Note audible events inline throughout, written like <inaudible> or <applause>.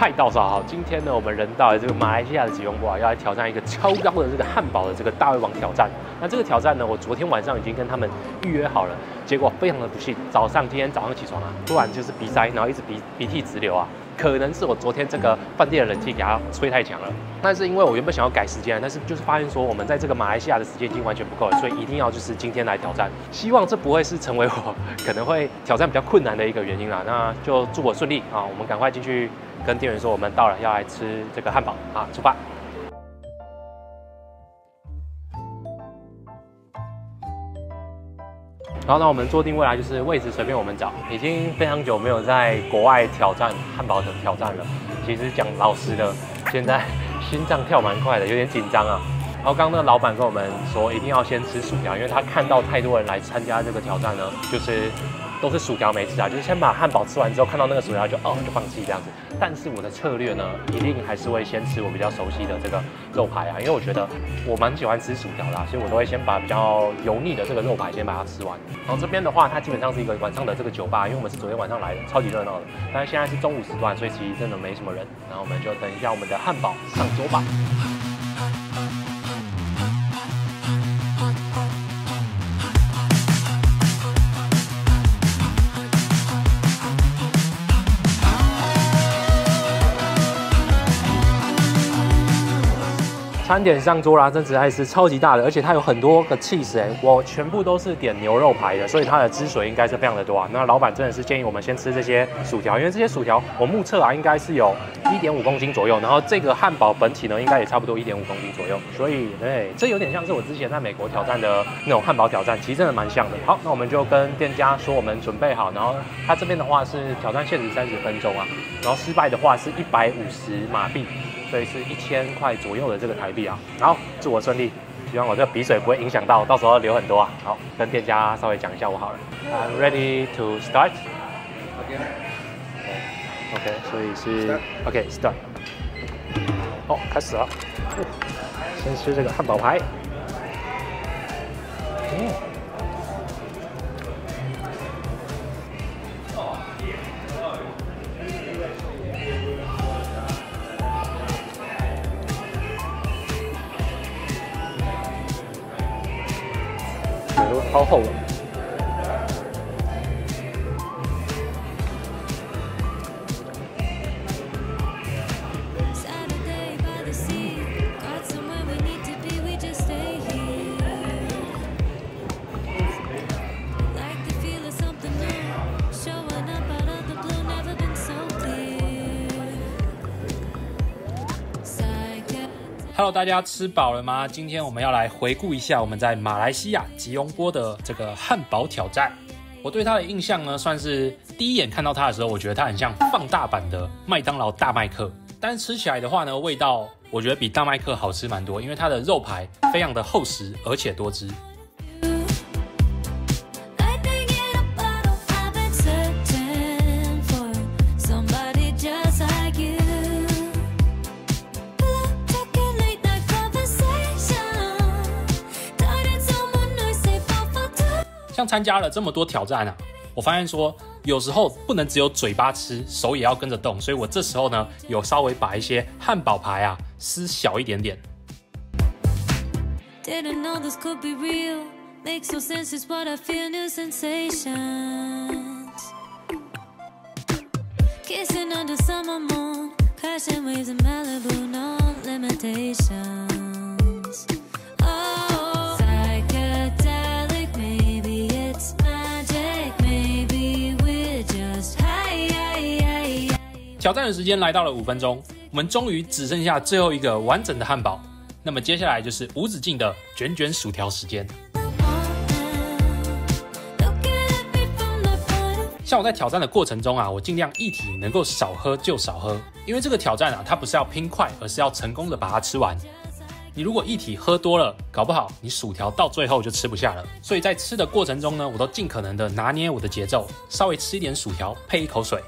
嗨，大家好，今天呢，我们人到了这个马来西亚的吉隆坡啊，要来挑战一个超高的这个汉堡的这个大胃王挑战。那这个挑战呢，我昨天晚上已经跟他们预约好了，结果非常的不幸，早上今天早上起床啊，突然就是鼻塞，然后一直鼻鼻涕直流啊。可能是我昨天这个饭店的冷气给它吹太强了，但是因为我原本想要改时间，但是就是发现说我们在这个马来西亚的时间已经完全不够了，所以一定要就是今天来挑战。希望这不会是成为我可能会挑战比较困难的一个原因啦。那就祝我顺利啊！我们赶快进去跟店员说我们到了，要来吃这个汉堡啊！出发。然后呢，我们坐定未来就是位置随便我们找，已经非常久没有在国外挑战汉堡的挑战了。其实讲老实的，现在心脏跳蛮快的，有点紧张啊。然后刚刚那个老板跟我们说，一定要先吃薯条，因为他看到太多人来参加这个挑战呢，就是。都是薯条没吃啊，就是先把汉堡吃完之后，看到那个薯条就哦就放弃这样子。但是我的策略呢，一定还是会先吃我比较熟悉的这个肉排啊，因为我觉得我蛮喜欢吃薯条啦，所以我都会先把比较油腻的这个肉排先把它吃完。然后这边的话，它基本上是一个晚上的这个酒吧，因为我们是昨天晚上来的，超级热闹的。但是现在是中午时段，所以其实真的没什么人。然后我们就等一下我们的汉堡上桌吧。餐点上桌啦，真实在是超级大的，而且它有很多个 cheese 哎，我全部都是点牛肉排的，所以它的汁水应该是非常的多啊。那老板真的是建议我们先吃这些薯条，因为这些薯条我目测啊，应该是有一点五公斤左右，然后这个汉堡本体呢，应该也差不多一点五公斤左右，所以对，这有点像是我之前在美国挑战的那种汉堡挑战，其实真的蛮像的。好，那我们就跟店家说我们准备好，然后他这边的话是挑战限时三十分钟啊，然后失败的话是一百五十马币。所以是一千块左右的这个台币啊，好，祝我顺利，希望我这个鼻水不会影响到，到时候流很多啊。好，跟店家稍微讲一下我好了。I'm ready to start. OK，所以是 OK start。哦，开始了。先吃这个汉堡排。嗯。超厚的。Hello，大家吃饱了吗？今天我们要来回顾一下我们在马来西亚吉隆坡的这个汉堡挑战。我对它的印象呢，算是第一眼看到它的时候，我觉得它很像放大版的麦当劳大麦克。但是吃起来的话呢，味道我觉得比大麦克好吃蛮多，因为它的肉排非常的厚实，而且多汁。参加了这么多挑战啊，我发现说有时候不能只有嘴巴吃，手也要跟着动。所以我这时候呢，有稍微把一些汉堡排啊撕小一点点。挑战的时间来到了五分钟，我们终于只剩下最后一个完整的汉堡。那么接下来就是无止境的卷卷薯条时间。像我在挑战的过程中啊，我尽量一体能够少喝就少喝，因为这个挑战啊，它不是要拼快，而是要成功的把它吃完。你如果一体喝多了，搞不好你薯条到最后就吃不下了。所以在吃的过程中呢，我都尽可能的拿捏我的节奏，稍微吃一点薯条，配一口水。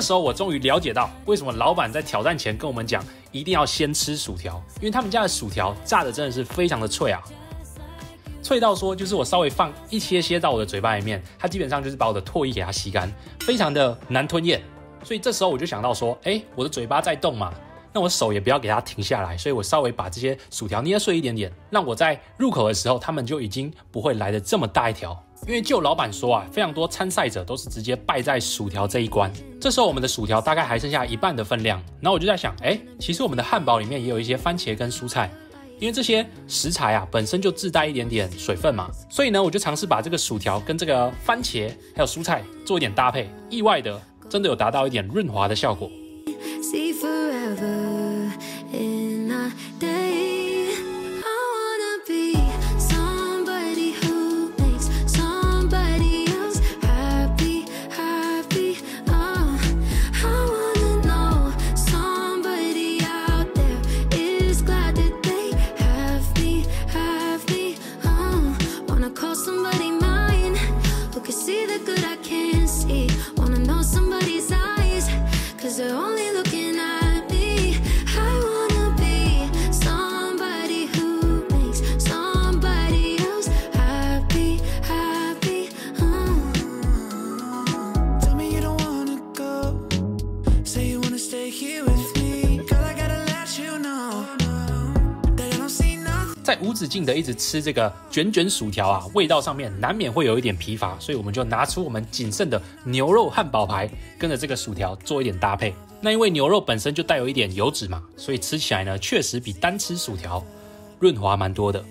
这时候我终于了解到，为什么老板在挑战前跟我们讲，一定要先吃薯条，因为他们家的薯条炸的真的是非常的脆啊，脆到说就是我稍微放一些些到我的嘴巴里面，它基本上就是把我的唾液给它吸干，非常的难吞咽。所以这时候我就想到说，哎，我的嘴巴在动嘛，那我手也不要给它停下来，所以我稍微把这些薯条捏碎一点点，让我在入口的时候，他们就已经不会来的这么大一条。因为就老板说啊，非常多参赛者都是直接败在薯条这一关。这时候我们的薯条大概还剩下一半的分量，然后我就在想，哎，其实我们的汉堡里面也有一些番茄跟蔬菜，因为这些食材啊本身就自带一点点水分嘛，所以呢，我就尝试把这个薯条跟这个番茄还有蔬菜做一点搭配，意外的。真的有达到一点润滑的效果。在无止境的一直吃这个卷卷薯条啊，味道上面难免会有一点疲乏，所以我们就拿出我们仅剩的牛肉汉堡排，跟着这个薯条做一点搭配。那因为牛肉本身就带有一点油脂嘛，所以吃起来呢，确实比单吃薯条润滑蛮多的。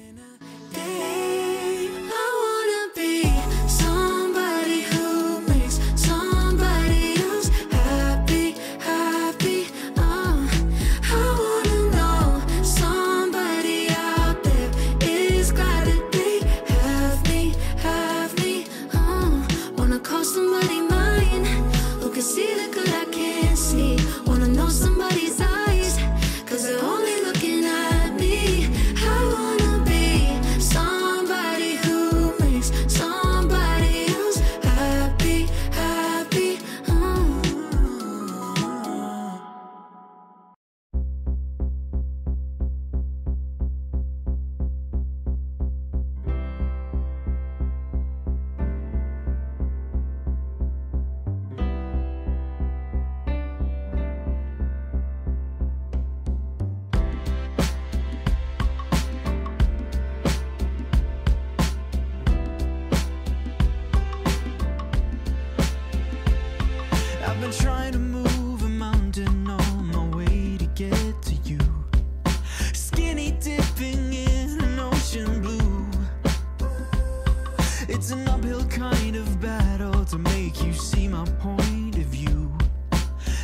It's an uphill kind of battle to make you see my point of view.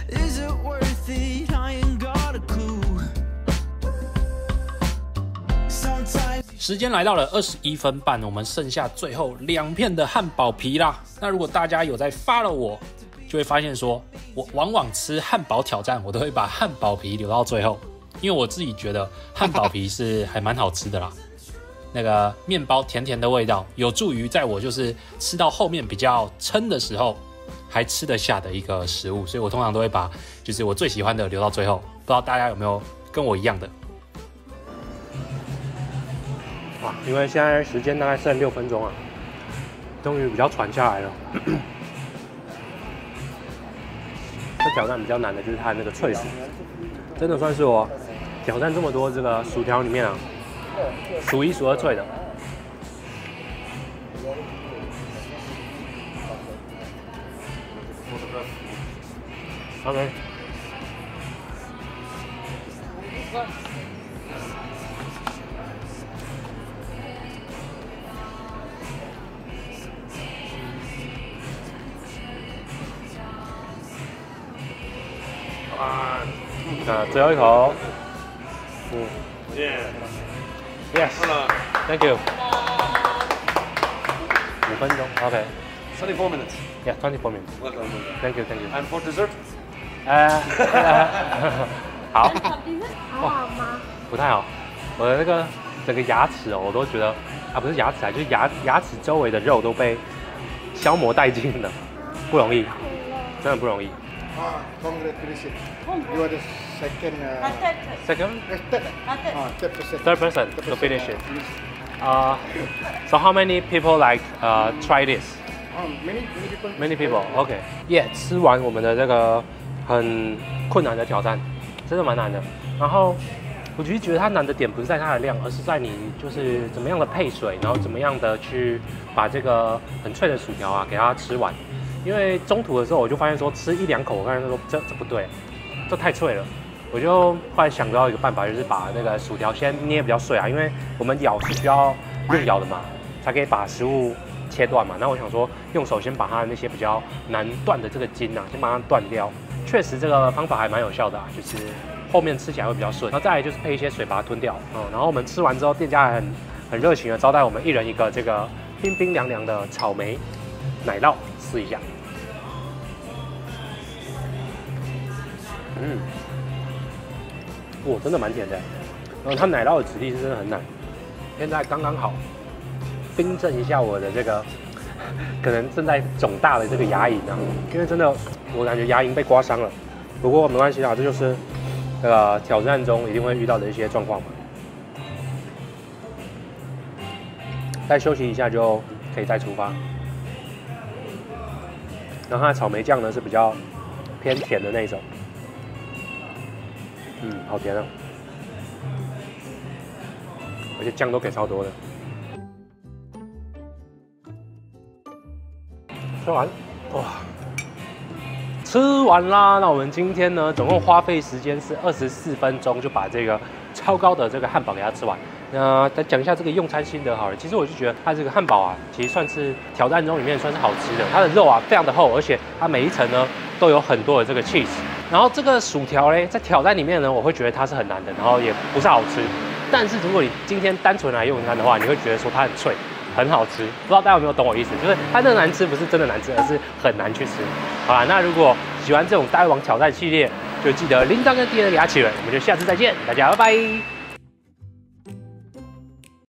Is it worth it? I ain't got a clue. 时间来到了二十一分半，我们剩下最后两片的汉堡皮啦。那如果大家有在发了我，就会发现说，我往往吃汉堡挑战，我都会把汉堡皮留到最后，因为我自己觉得汉堡皮是还蛮好吃的啦。那个面包甜甜的味道，有助于在我就是吃到后面比较撑的时候，还吃得下的一个食物。所以我通常都会把就是我最喜欢的留到最后。不知道大家有没有跟我一样的？哇因为现在时间大概剩六分钟啊，终于比较喘下来了。<clears throat> 这挑战比较难的就是它那个脆死，真的算是我挑战这么多这个薯条里面啊，数一数二脆的。OK。啊，最后一口。Yes. Thank you. 五分钟，OK。Twenty-four minutes. Yeah, twenty-four minutes. Welcome. Thank you, thank you. And for dessert? 呃，好。好好吗？不太好，我的那个整个牙齿哦，我都觉得啊，不是牙齿啊，就是牙牙齿周围的肉都被消磨殆尽了，不容易，真的不容易。Ah, congratulations. You are the second. Uh, Second, eh, third. Ah, third person. third person to finish it. Uh, so how many people like uh, try this? Um, many many people. Many people. OK. Yeah，吃完我们的这个很困难的挑战，真的蛮难的。然后我其实觉得它难的点不是在它的量，而是在你就是怎么样的配水，然后怎么样的去把这个很脆的薯条啊给它吃完。因为中途的时候我就发现说吃一两口，我发现说这这不对，这太脆了。我就后来想到一个办法，就是把那个薯条先捏比较碎啊，因为我们咬是需要用咬的嘛，才可以把食物切断嘛。那我想说，用手先把它那些比较难断的这个筋啊，先把它断掉。确实这个方法还蛮有效的啊，就是后面吃起来会比较顺。然后再来就是配一些水把它吞掉，嗯，然后我们吃完之后，店家还很很热情的招待我们一人一个这个冰冰凉凉的草莓奶酪，试一下。嗯，哇，真的蛮甜的。然后它奶酪的质地是真的很奶，现在刚刚好，冰镇一下我的这个 <laughs> 可能正在肿大的这个牙龈啊，因为真的我感觉牙龈被刮伤了。不过没关系啊，这就是这个挑战中一定会遇到的一些状况嘛。再休息一下就可以再出发。然后它的草莓酱呢是比较偏甜的那种。嗯，好甜啊！而且酱都给超多的。吃完，哇，吃完啦！那我们今天呢，总共花费时间是二十四分钟，就把这个超高的这个汉堡给它吃完。那再讲一下这个用餐心得好了。其实我就觉得它这个汉堡啊，其实算是挑战中里面算是好吃的。它的肉啊非常的厚，而且它每一层呢都有很多的这个 cheese。然后这个薯条嘞，在挑战里面呢，我会觉得它是很难的，然后也不是好吃。但是如果你今天单纯来用餐的话，你会觉得说它很脆，很好吃。不知道大家有没有懂我意思？就是它的难吃不是真的难吃，而是很难去吃。好啦，那如果喜欢这种大胃王挑战系列，就记得铃铛跟订阅给它起来。我们就下次再见，大家拜拜。